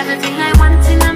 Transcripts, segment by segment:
Everything I want tonight.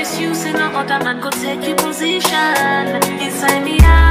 promise you, say no other man could take your position inside me. I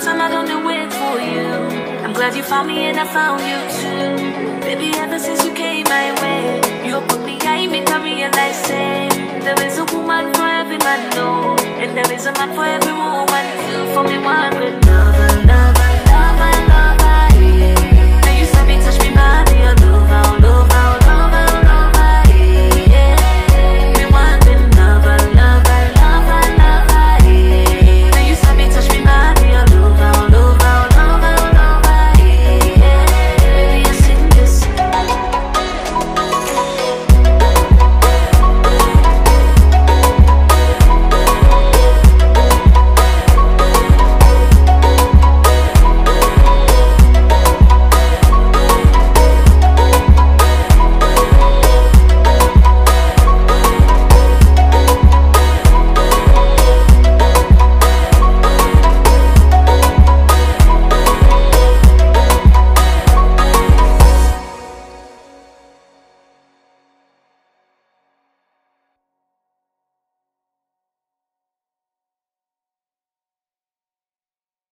time I don't do it for you. I'm glad you found me and I found you too. Baby, ever since you came my way, you put me, I make I realize it. There is a woman for every man, no, and there is a man for every woman. you for me, one good love.